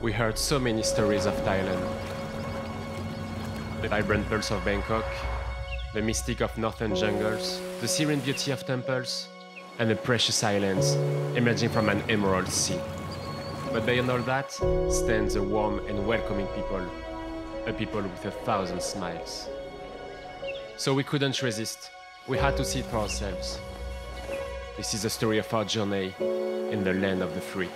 We heard so many stories of Thailand. The vibrant pulse of Bangkok, the mystic of northern jungles, the serene beauty of temples, and the precious islands emerging from an emerald sea. But beyond all that stands a warm and welcoming people, a people with a thousand smiles. So we couldn't resist. We had to see it for ourselves. This is the story of our journey in the land of the free.